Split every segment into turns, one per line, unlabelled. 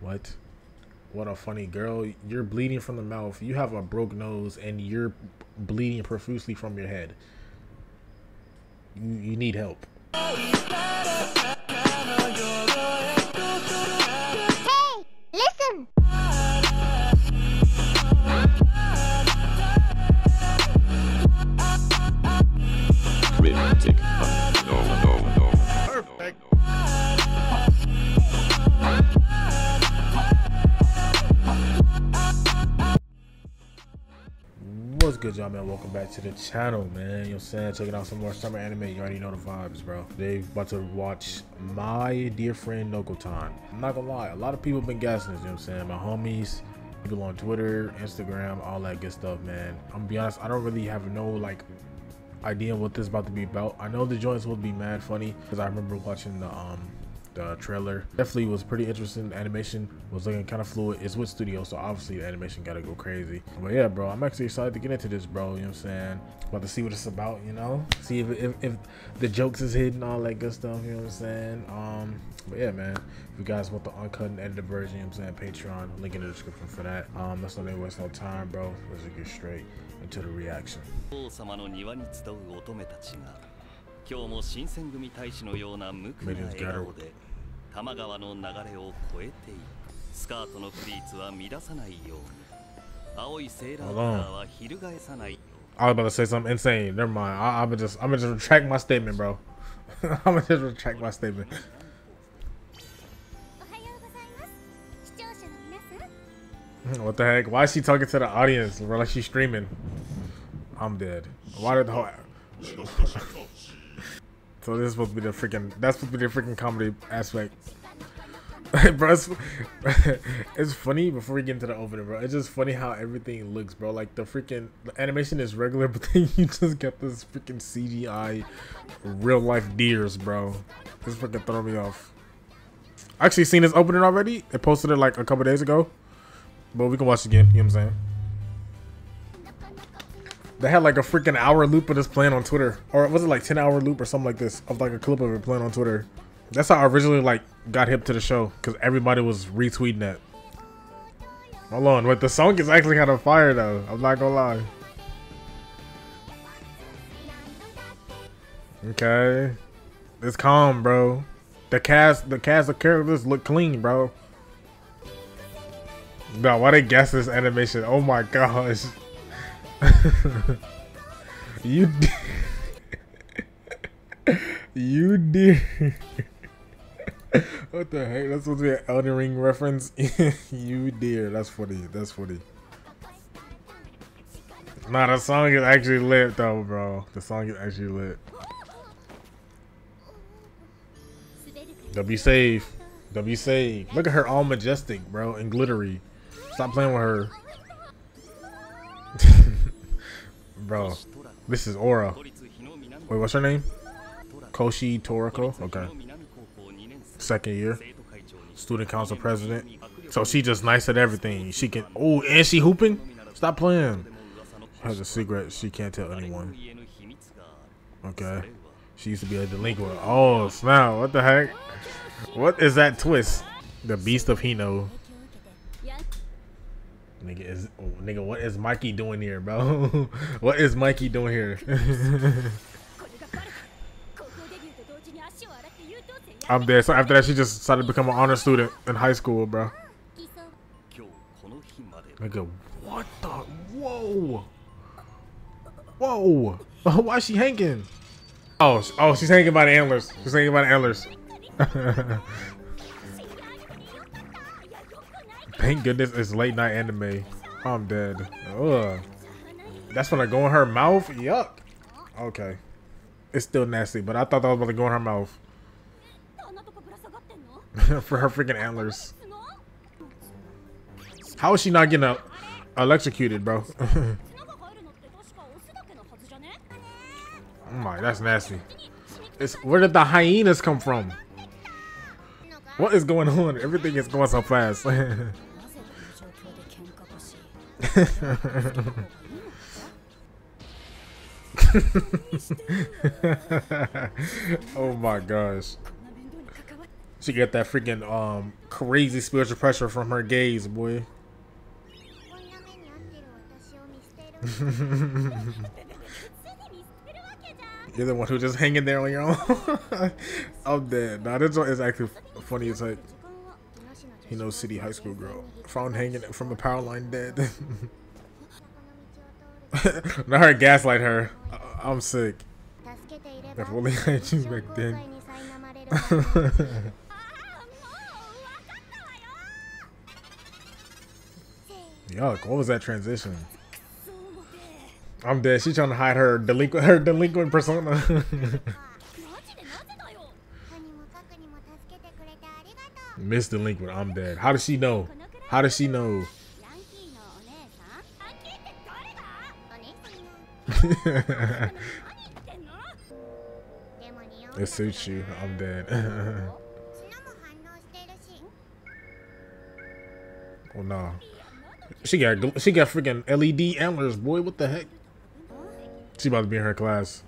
What? What a funny girl. You're bleeding from the mouth. You have a broke nose and you're bleeding profusely from your head. You, you need help. What's good, y'all, man? Welcome back to the channel, man. You know what I'm saying? Checking out some more summer anime. You already know the vibes, bro. They about to watch My Deer Friend Nokotan. I'm not gonna lie, a lot of people been guessing this, you know what I'm saying? My homies, people on Twitter, Instagram, all that good stuff, man. I'm gonna be honest, I don't really have no, like, idea what this is about to be about. I know the joints will be mad funny, because I remember watching the, um, the trailer. Definitely was pretty interesting. Animation was looking kind of fluid. It's Wit studio so obviously the animation gotta go crazy. But yeah bro i'm actually excited to get into this bro you know what i'm saying? About to see what it's about you know? See if, if, if the jokes is hidden all that good stuff you know what i'm saying? Um but yeah man if you guys want the uncut and edited version you know what i'm saying? Patreon link in the description for that. Um let's not waste no time bro. Let's get straight into the reaction 今日も新選組大使のような無垢な笑顔で多摩川の流れを越えていスカートのプリーツは乱さないように青いセーラーカラーは翻さない I was about to say something insane. Never mind. I, I'm gonna just, I'm gonna just retract my statement, bro. I'm gonna just retract my statement. what the heck? Why is she talking to the audience? Bro, like she's streaming. I'm dead. Why did the whole? so this is supposed to be the freaking that's supposed to be the freaking comedy aspect. bro, it's, it's, funny before we get into the opening, bro. It's just funny how everything looks, bro. Like the freaking the animation is regular, but then you just get this freaking CGI real life deers, bro. This freaking throw me off. I actually seen this opening already. They posted it like a couple days ago. But we can watch again, you know what I'm saying? They had like a freaking hour loop of this playing on Twitter. Or was it like 10 hour loop or something like this? Of like a clip of it playing on Twitter. That's how I originally like got hip to the show. Because everybody was retweeting that. Hold on. But the song is actually kind of fire though. I'm not gonna lie. Okay. It's calm, bro. The cast, the cast of characters look clean, bro. Bro, why they guess this animation? Oh my gosh. you did. you did. what the heck? That's supposed to be an Elden Ring reference. you dear. That's funny. That's funny. Nah, the song is actually lit though, bro. The song is actually lit. They'll be safe. They'll be save. Look at her all majestic, bro, and glittery. Stop playing with her. Bro, this is Aura. Wait, what's her name? Koshi Torako? Okay. Second year. Student council president. So she just nice at everything. She can. Oh, and she hooping? Stop playing. Has a secret she can't tell anyone. Okay. She used to be a delinquent. Oh, snap. What the heck? What is that twist? The Beast of Hino. Nigga is oh, nigga, what is Mikey doing here, bro? what is Mikey doing here? I'm dead. So after that, she just decided to become an honor student in high school, bro. Nigga, what the? Whoa! Whoa! Why is she hanging? Oh, oh, she's hanging by the antlers. She's hanging by the antlers. Thank goodness it's late night anime. I'm dead. Ugh. That's gonna go in her mouth? Yuck. Okay. It's still nasty, but I thought that was about to go in her mouth. For her freaking antlers. How is she not getting electrocuted, bro? oh my, that's nasty. It's where did the hyenas come from? What is going on? Everything is going so fast. oh my gosh. She get that freaking um crazy spiritual pressure from her gaze, boy. You're the one who just hanging there on your own. I'm dead. Nah, this one is actually funny as heck. Hino City High School girl. Found hanging from a power line dead. Not her gaslight her. I'm sick. If only I had you back then. Yuck, what was that transition? I'm dead. She's trying to hide her delinquent her delinquent persona. Miss Delinquent, I'm dead. How does she know? How does she know? it suits you. I'm dead. oh no. She got she got freaking LED antlers, boy. What the heck? She about to be in her class.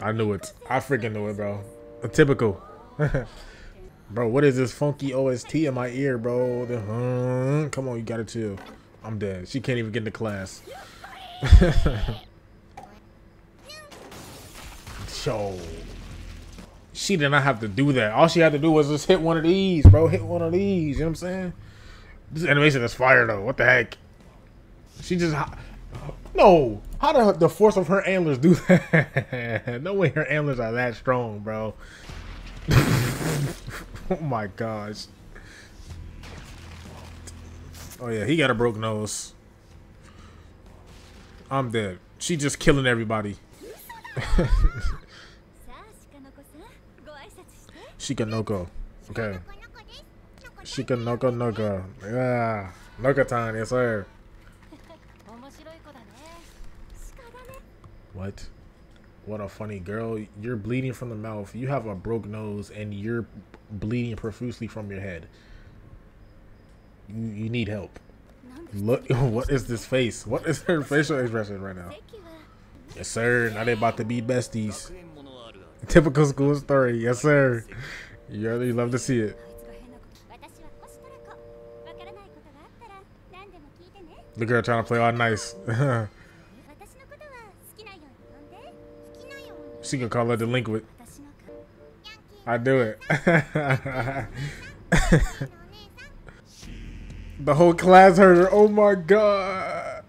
I knew it. I freaking knew it, bro. A typical. bro, what is this funky OST in my ear, bro? The, come on, you gotta chill. I'm dead. She can't even get into class. Yo. She did not have to do that. All she had to do was just hit one of these, bro. Hit one of these. You know what I'm saying? This animation is fire, though. What the heck? She just... No. How did the force of her antlers do that? no way her antlers are that strong, bro. oh my gosh. Oh yeah, he got a broke nose. I'm dead. She just killing everybody. Shikanoko. Okay. Shikanoko Noka. Yeah. Noka time, yes sir. What? What a funny girl. You're bleeding from the mouth. You have a broke nose and you're bleeding profusely from your head. You, you need help. Look, what is this face? What is her facial expression right now? Yes, sir. Now they about to be besties. Typical school story. Yes, sir. You really love to see it. The girl trying to play all nice. She can call her delinquent. I do it. the whole class heard her. Oh my god.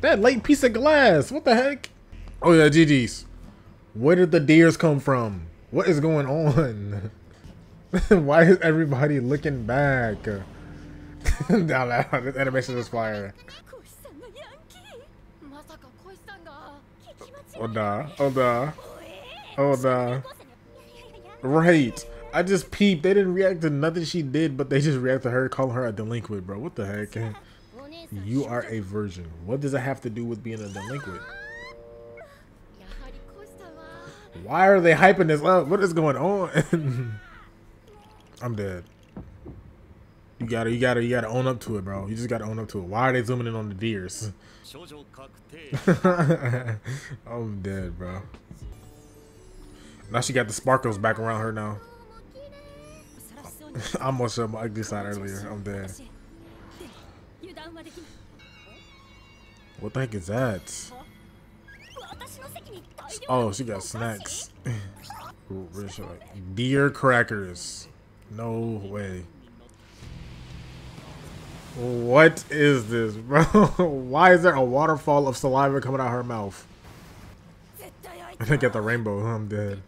That late piece of glass. What the heck? Oh yeah, GG's. Where did the deers come from? What is going on? Why is everybody looking back? Down this animation is fire. Oh nah. Oh nah. Oh nah. Right. I just peeped. They didn't react to nothing she did, but they just react to her calling her a delinquent, bro. What the heck? You are a virgin. What does that have to do with being a delinquent? Why are they hyping this up? What is going on? I'm dead. You gotta, you gotta, you gotta own up to it, bro. You just gotta own up to it. Why are they zooming in on the deers? I'm dead, bro. Now she got the sparkles back around her now. I almost showed my ugly side earlier. I'm dead. What the heck is that? Oh, she got snacks. Deer crackers. No way. What is this, bro? Why is there a waterfall of saliva coming out of her mouth? I think at the rainbow. I'm dead.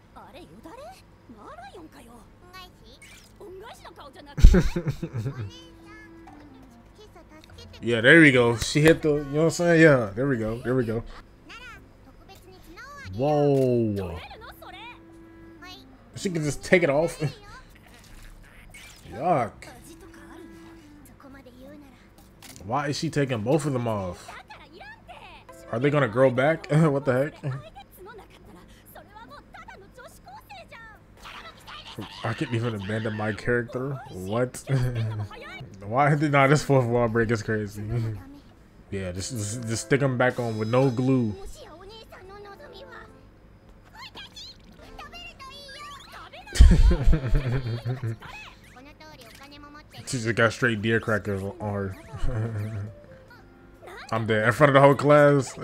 yeah, there we go. She hit the, you know what I'm saying? Yeah, there we go. There we go. Whoa. She can just take it off. Yuck. Why is she taking both of them off? Are they gonna grow back? what the heck? I can't even abandon my character. What? Why did not this fourth wall break is crazy. yeah, just, just just stick them back on with no glue. She just got straight deer crackers on her. I'm dead in front of the whole class.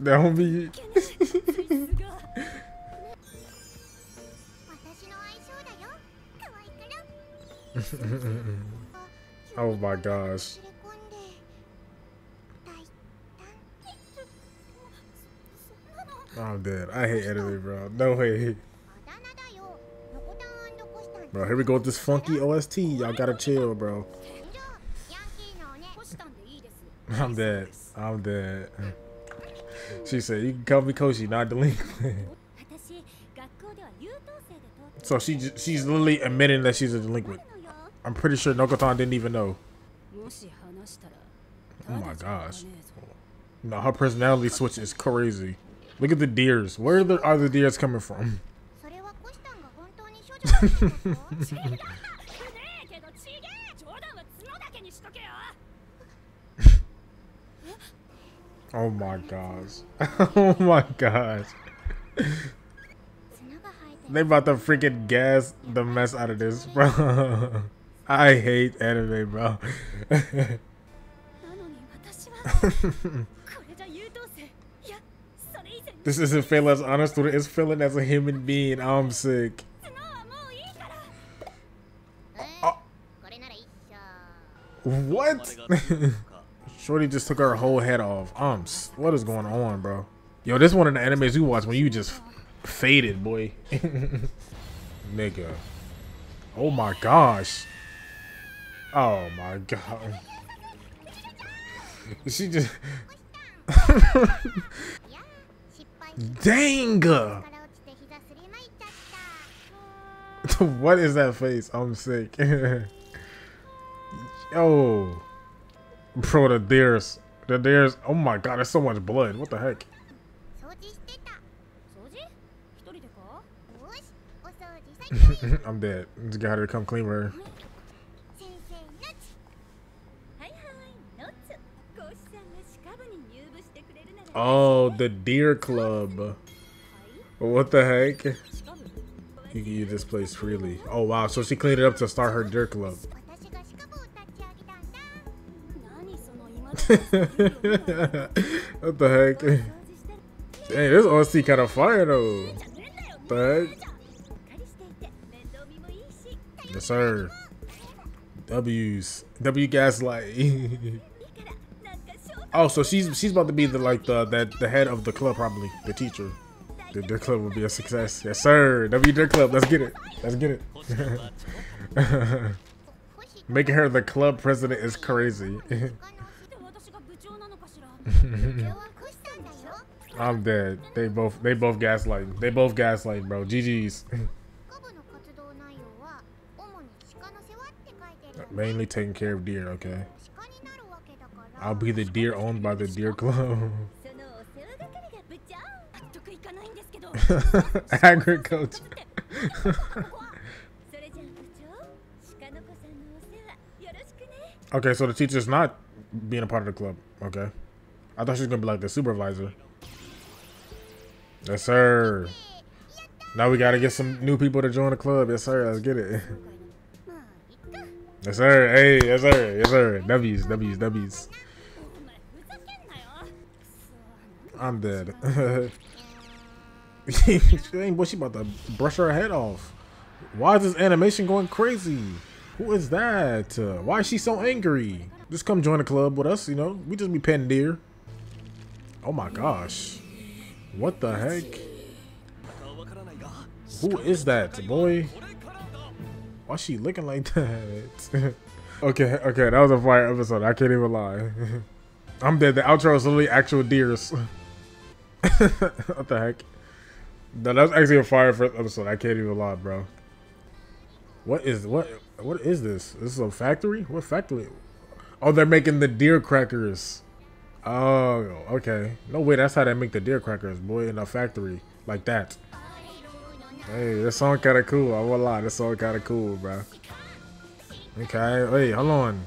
That'll be. oh my gosh. I'm dead. I hate anime, bro. No way. Bro, here we go with this funky OST. Y'all gotta chill, bro. I'm dead. I'm dead. She said, you can call me Koshi, not delinquent. so she she's literally admitting that she's a delinquent. I'm pretty sure Nokotan didn't even know. Oh my gosh. No, her personality switch is crazy. Look at the deers. Where are the, are the deers coming from? oh my gosh. oh my gosh. they about to freaking gas the mess out of this, bro. I hate anime, bro. this isn't feeling as honest. It's feeling as a human being. I'm sick. What? Shorty just took her whole head off. Um, what is going on, bro? Yo, this one of the animes you watch when you just faded, boy. Nigga. Oh my gosh. Oh my god. She just. Dang! what is that face? I'm sick. Yo. Bro, the deers. The deers. Oh my god, there's so much blood. What the heck? I'm dead. Just got her to come clean her. Oh, the deer club. What the heck? You can use this place freely. Oh wow, so she cleaned it up to start her deer club. what the heck? Dang, this OST kind of fire though. Heck? Yes, sir. W's. W gaslight. oh, so she's she's about to be the like the that the head of the club probably the teacher. The Dirt Club will be a success. Yes, sir. W Dirt Club. Let's get it. Let's get it. Making her the club president is crazy. I'm dead. They both they both gaslight. They both gaslight, bro. GG's. Mainly taking care of deer, okay. I'll be the deer owned by the deer club. Agriculture. okay, so the teacher's not being a part of the club. Okay. I thought she was gonna be like the supervisor. Yes, sir. Now we gotta get some new people to join the club. Yes, sir. Let's get it. Yes, sir. Hey, yes, sir. Yes, sir. W's, W's, W's. I'm dead. she ain't what she about to brush her head off. Why is this animation going crazy? Who is that? Uh, why is she so angry? Just come join the club with us, you know? We just be petting deer. Oh my gosh. What the heck? Who is that, boy? Why she looking like that? okay, okay, that was a fire episode. I can't even lie. I'm dead. The outro is literally actual deers. what the heck? No, that was actually a fire episode. I can't even lie, bro. What is what? What is this? This is a factory? What factory? Oh, they're making the deer crackers. Oh, okay. No way, that's how they make the deer crackers, boy, in a factory like that. Hey, this song kind of cool. I won't lie, this song kind of cool, bro. Okay, wait, hold on.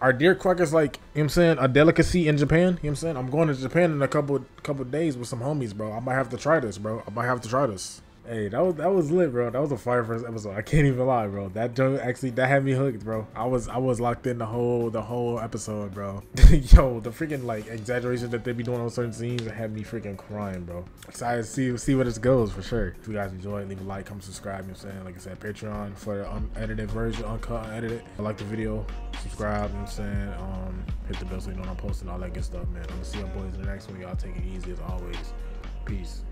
Are deer crackers like, you know what I'm saying, a delicacy in Japan. You know what I'm saying? I'm going to Japan in a couple couple days with some homies, bro. I might have to try this, bro. I might have to try this. Hey, that was that was lit, bro. That was a fire first episode. I can't even lie, bro. That joke actually that had me hooked, bro. I was I was locked in the whole the whole episode, bro. Yo, the freaking like exaggeration that they be doing on certain scenes had me freaking crying, bro. Excited to see see where this goes for sure. If you guys enjoy it, leave a like, come subscribe. You know what I'm saying? Like I said, Patreon for the unedited version, uncut, unedited. Like the video, subscribe. You know what I'm saying? Um, hit the bell so you know when I'm posting all that good stuff, man. I'm gonna see you boys in the next one. Y'all take it easy as always. Peace.